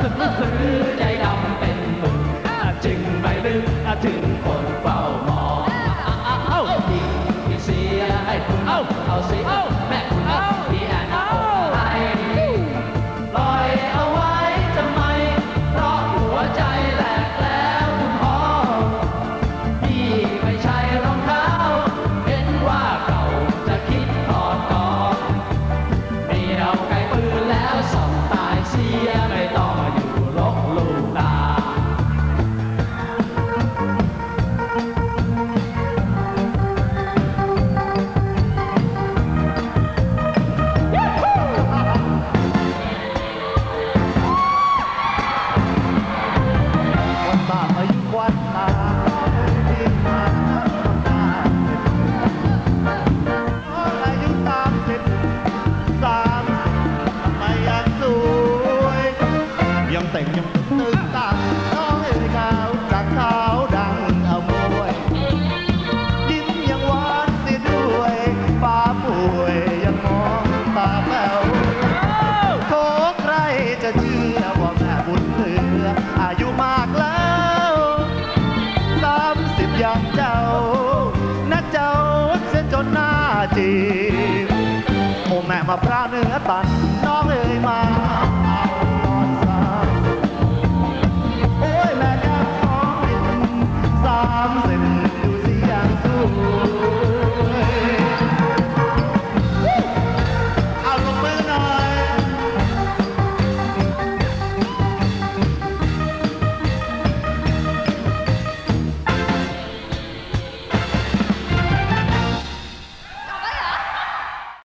คือพู แต่งยังตึงตังน้องเอ๋ยขาวจากขาวดังเอามวยยิ้มยังหวานเสียด้วยฟ้าป่วยยังมองตาแมวโทใครจะเชื่อว่าแม่บุญเถืออายุมากแล้วสามสิบยังเจ้านะเจ้าเสียจนหน้าจีบโอแม่มาพระเนื้อตันน้องเอ๋ยมา